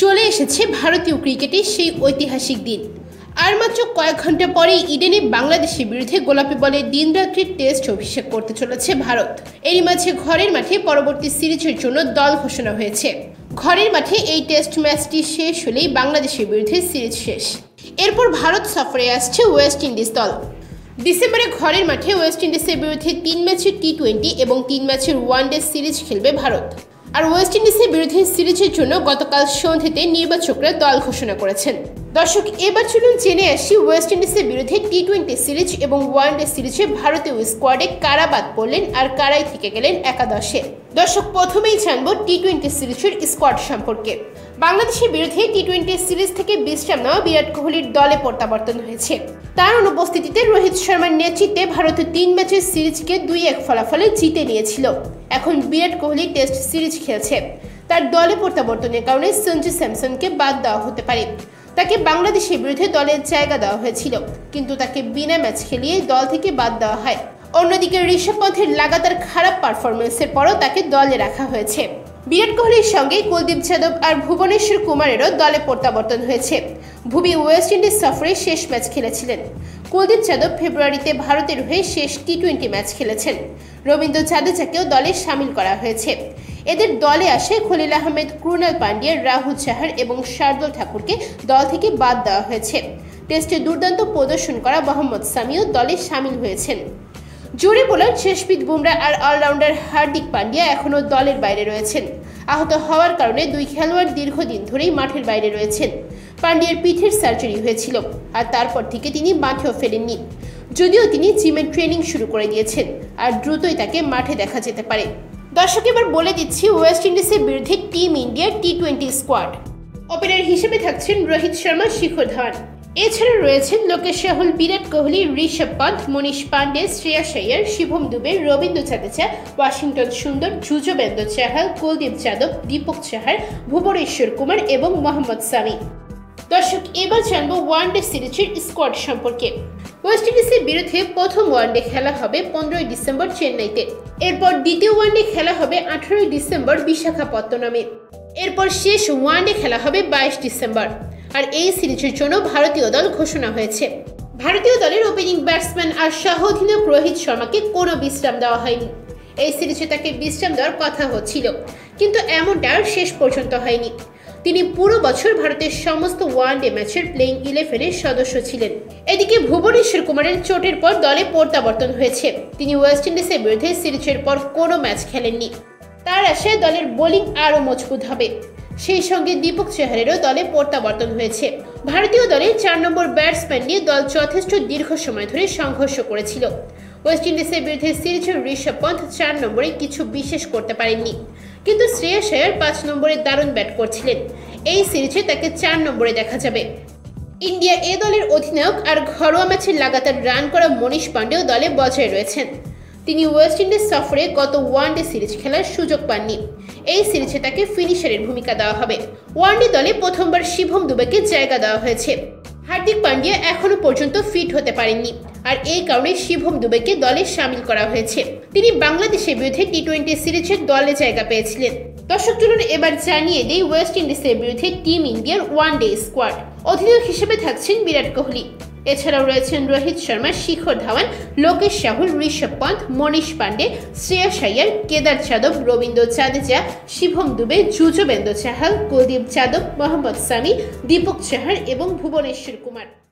চলে এসেছে ভারতীয় ক্রিকেটের সেই ঐতিহাসিক দিন। আর মাত্র কয়েক ঘণ্টা পরেই ইডেনে বাংলাদেশের বিরুদ্ধে গোলাপি বলে দিনরাত্রির টেস্ট অভিষেক করতে চলেছে ভারত। এরই মাঝে ঘরের মাঠে পরবর্তী সিরিজের জন্য দল ঘোষণা হয়েছে। ঘরের মাঠে এই টেস্ট ম্যাচটি শেষ হলেই বাংলাদেশের বিরুদ্ধে সিরিজ শেষ। এরপর ভারত সফরে আসছে ওয়েস্ট ইন্ডিজ দল। ডিসেম্বরে ঘরের মাঠে ওয়েস্ট ইন্ডিজের বিরুদ্ধে তিন ম্যাচের টি টোয়েন্টি এবং তিন ম্যাচের ওয়ান ওয়ানডে সিরিজ খেলবে ভারত। আর ওয়েস্ট ইন্ডিজের বিরুদ্ধে সিরিজের জন্য গতকাল সন্ধ্যেতে নির্বাচকরা দল ঘোষণা করেছেন। দর্শক, এবার চলুন জেনে আসি ওয়েস্ট ইন্ডিজের বিরুদ্ধে টি টোয়েন্টি সিরিজ এবং ওয়ানডে সিরিজে ভারতীয় স্কোয়াডে কারা বাদ পড়লেন আর কারাই থেকে গেলেন একাদশে। দর্শক, প্রথমেই জানব টি টোয়েন্টি সিরিজের স্কোয়াড সম্পর্কে। বাংলাদেশের বিরুদ্ধে টি টোয়েন্টি সিরিজ থেকে বিশ্রাম নেওয়া বিরাট কোহলির দলে প্রত্যাবর্তন হয়েছে। তার অনুপস্থিতিতে রোহিত শর্মার নেতৃত্বে ভারত তিন ম্যাচের সিরিজকে দুই এক ফলাফলে জিতে নিয়েছিল। এখন বিরাট কোহলি টেস্ট সিরিজ খেলছে। তার দলে প্রত্যাবর্তনের কারণে সঞ্জু স্যামসনকে বাদ দেওয়া হতে পারে। তাকে বাংলাদেশের বিরুদ্ধে দলের জায়গা দেওয়া হয়েছিল, কিন্তু তাকে বিনা ম্যাচ খেলিয়ে দল থেকে বাদ দেওয়া হয়। অন্যদিকে ঋষভ পন্থের লাগাতার খারাপ পারফরমেন্সের পরও তাকে দলে রাখা হয়েছে। বিরাট কোহলির সঙ্গে কুলদীপ যাদব আর ভুবনেশ্বর কুমারেরও দলে প্রত্যাবর্তন হয়েছে। ভুবি ওয়েস্ট ইন্ডিজ সফরে শেষ ম্যাচ খেলেছিলেন। কুলদীপ যাদব ফেব্রুয়ারিতে ভারতের হয়ে শেষ টি টোয়েন্টি ম্যাচ খেলেছেন। রবীন্দ্র জাদেজাকেও দলে সামিল করা হয়েছে। এদের দলে আসে খলিল আহমেদ ক্রুনাল পান্ডিয়া, রাহুল চাহার এবং শার্দুল ঠাকুরকে দল থেকে বাদ দেওয়া হয়েছে। টেস্টে দুর্দান্ত প্রদর্শন করা মোহাম্মদ সামিও দলে সামিল হয়েছেন। জোরে বোলার শেষপিত বুমরা আর অলরাউন্ডার হার্দিক পান্ডিয়া এখনও দলের বাইরে রয়েছেন। আহত হওয়ার কারণে দুই খেলোয়াড় দীর্ঘদিন ধরেই মাঠের বাইরে রয়েছেন। পান্ডিয়ার পিঠের সার্জারি হয়েছিল আর তারপর থেকে তিনি মাঠেও ফেরেননি। যদিও তিনি জিমের ট্রেনিং শুরু করে দিয়েছেন আর দ্রুতই তাকে মাঠে দেখা যেতে পারে। দর্শক, এবার বলে দিচ্ছি ওয়েস্ট ইন্ডিজের বিরুদ্ধে টিম ইন্ডিয়ার টি টোয়েন্টি স্কোয়াড। ওপেনার হিসেবে থাকছেন রোহিত শর্মা, শিখর ধাওয়ান। এছাড়া রয়েছেন লোকেশ রাহুল বিরাট কোহলি, ঋষভ পন্থ, মনীষ পান্ডে, শ্রেয়া সাইয়ার, শিভম দুবে, রবীন্দ্র জাদেজা ওয়াশিংটন সুন্দর, যুজবেন্দ্র চাহাল, কুলদীপ যাদব, দীপক চাহার, ভুবনেশ্বর কুমার এবং মোহাম্মদ সামি। দর্শক, এবার জানব ওয়ানডে সিরিজের স্কোয়াড সম্পর্কে। ওয়েস্ট ইন্ডিজের বিরুদ্ধে প্রথম ওয়ানডে খেলা হবে পনেরোই ডিসেম্বর চেন্নাইতে। এরপর দ্বিতীয় ওয়ানডে খেলা হবে আঠারোই ডিসেম্বর বিশাখাপত্তনমে। এরপর শেষ ওয়ানডে খেলা হবে বাইশ ডিসেম্বর। আর এই সিরিজের জন্য ভারতীয় দল ঘোষণা হয়েছে। ভারতীয় দলের ওপেনিং ব্যাটসম্যান আর সহ অধিনায়ক রোহিত শর্মাকে কোনো বিশ্রাম দেওয়া হয়নি। এই সিরিজে তাকে বিশ্রাম দেওয়ার কথা হচ্ছিল, কিন্তু এমনটা আর শেষ পর্যন্ত হয়নি। তিনি পুরো বছর ভারতের সমস্ত ওয়ানডে ম্যাচের প্লেইং ইলেভেনের সদস্য ছিলেন। এদিকে ভুবনেশ্বর কুমারের চোটের পর দলে প্রত্যাবর্তন হয়েছে। তিনি ওয়েস্ট ইন্ডিজের বিরুদ্ধে সিরিজের পর কোনো ম্যাচ খেলেননি। তার আশায় দলের বোলিং আরও মজবুত হবে। সেই সঙ্গে দীপক চেহারেরও দলে প্রত্যাবর্তন হয়েছে। ভারতীয় দলের চার নম্বর ব্যাটসম্যান নিয়ে দল যথেষ্ট দীর্ঘ সময় ধরে সংঘর্ষ করেছিল। ওয়েস্ট ইন্ডিজের বিরুদ্ধে সিরিজের ঋষভ পন্থ চার নম্বরে কিছু বিশেষ করতে পারেননি। কিন্তু শ্রেয়া শায়ার পাঁচ নম্বরে দারুণ ব্যাট করছিলেন। এই সিরিজে তাকে চার নম্বরে দেখা যাবে। ইন্ডিয়া এ দলের অধিনায়ক আর ঘরোয়া ম্যাচে লাগাতার রান করা মনীষ পান্ডেও দলে বজায় রয়েছেন। তিনি ওয়েস্ট ইন্ডিজ সফরে গত ওয়ানডে সিরিজ খেলার সুযোগ পাননি। এই সিরিজে তাকে ফিনিশারের ভূমিকা দেওয়া হবে। ওয়ানডে দলে প্রথমবার শিভম দুবেকে জায়গা দেওয়া হয়েছে। হার্দিক পান্ডিয়া এখনও পর্যন্ত ফিট হতে পারেননি, আর এই কারণে শিভম দুবেকে দলে সামিল করা হয়েছে। তিনি বাংলাদেশের বিরুদ্ধে টি টোয়েন্টি সিরিজের দলে জায়গা পেয়েছিলেন। দর্শক চলুন এবার জানিয়ে দেই ওয়েস্ট ইন্ডিজের বিরুদ্ধে টিম ইন্ডিয়ার ওয়ান ডে স্কোয়াড। অধিনায়ক হিসেবে থাকছেন বিরাট কোহলি। এছাড়াও রয়েছেন রোহিত শর্মা, শিখর ধাওয়ান, লোকেশ রাহুল ঋষভ পন্থ, মনীষ পান্ডে শ্রেয়া সাইয়ার, কেদার যাদব, রবীন্দ্র জাদেজা, শিভম দুবে যুজবেন্দ্র চাহাল, কুলদীপ যাদব, মোহাম্মদ সামি, দীপক চাহার এবং ভুবনেশ্বর কুমার।